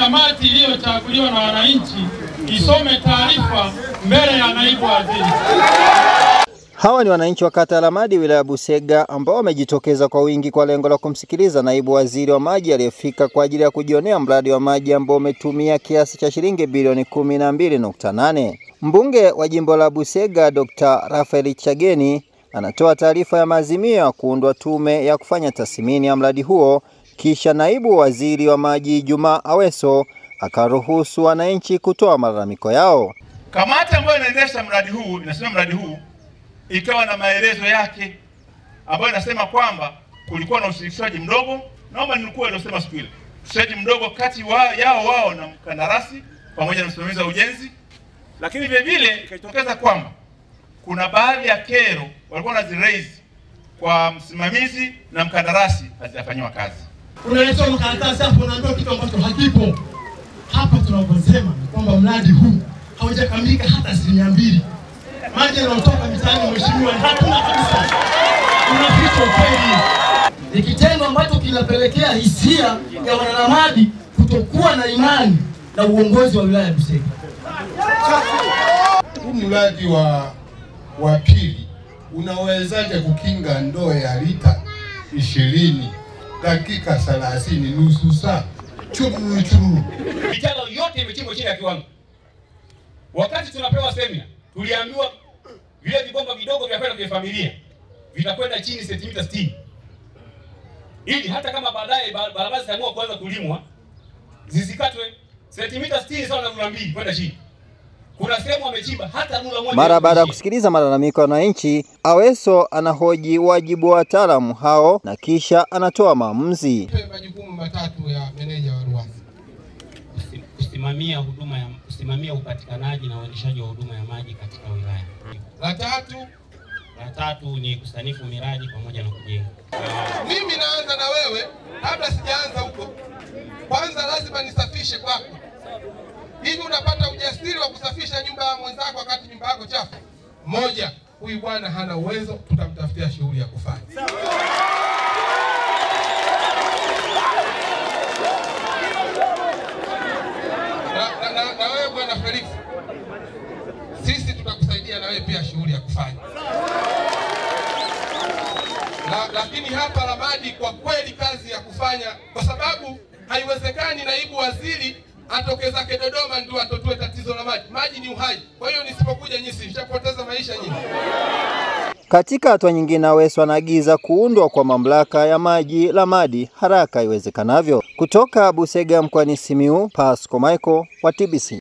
kamati iliyochaguliwa na wananchi isome taarifa mbele ya naibu waziri. Hawa ni wananchi wa kata ya Lamadi wilaya ya Busega ambao wamejitokeza kwa wingi kwa lengo la kumsikiliza naibu waziri wa maji aliyefika kwa ajili ya kujionea mradi wa maji ambao umetumia kiasi cha shilingi bilioni kumi na mbili nukta nane. Mbunge wa jimbo la Busega Dr. Rafael Chageni anatoa taarifa ya maazimio ya kuundwa tume ya kufanya tathmini ya mradi huo, kisha naibu waziri wa maji Juma Aweso akaruhusu wananchi kutoa malalamiko yao. Kamati ambayo inaendesha mradi huu inasema mradi huu ikawa na maelezo yake ambayo inasema kwamba kulikuwa na ushirikishwaji mdogo, naomba nilikuwa aliyosema siku ile, ushirikishwaji mdogo kati wa, yao wao na mkandarasi pamoja na msimamizi wa ujenzi, lakini vile vile ikajitokeza kwamba kuna baadhi ya kero walikuwa wanaziraise kwa msimamizi na mkandarasi hazijafanyiwa kazi. Unaletewa makaratasi hapo, unaambiwa kitu ambacho hakipo. Hapa tunaposema kwamba mradi huu haujakamilika hata asilimia mbili. Maji yanayotoka mitaani, mheshimiwa, hatuna kabisa, unaficha ukweli. Ni kitendo ambacho kinapelekea hisia ya wananamadi kutokuwa na imani na uongozi wa wilaya ya Busega. Huu mradi wa wa pili unawezaje kukinga ndoo ya lita ishirini dakika thelathini nusu saa churu churu? Mitaro yote imechimbwa chini ya kiwango. Wakati tunapewa semina, tuliambiwa vile vibomba vidogo vya kwenda kwenye familia vitakwenda chini sentimita 60 ili hata kama baadaye barabara zitaamua kuanza kulimwa zisikatwe sentimita 60 sawa na rula mbili kwenda chini. Kuna sehemu wamechimba hata lula moja. Mara baada ya kusikiliza malalamiko ya wananchi, Aweso anahoji wajibu wa wataalamu hao na kisha anatoa maamuzi. Majukumu matatu ya meneja wa RUWASA. kusimamia huduma ya kusimamia upatikanaji na uendeshaji wa huduma ya maji katika wilaya. La tatu, La tatu ni kusanifu miradi pamoja na kujenga. mimi naanza na wewe, kabla sijaanza huko, kwanza lazima nisafishe kwako. Wa kusafisha nyumba ya mwenzako wakati nyumba yako chafu? Moja, huyu bwana hana uwezo, tutamtafutia shughuli ya kufanya. na, wewe bwana Felix, sisi tutakusaidia na wewe pia shughuli ya kufanya la, lakini hapa Lamadi kwa kweli kazi ya kufanya, kwa sababu haiwezekani naibu waziri atoke zake Dodoma ndio atotue tatizo la maji. Maji ni uhai, kwa hiyo nisipokuja nyisi nishapoteza maisha nyinyi. Katika hatua nyingine, Aweso anaagiza kuundwa kwa mamlaka ya maji Lamadi haraka iwezekanavyo. Kutoka Busega mkoani Simiyu, Pasco Michael wa TBC.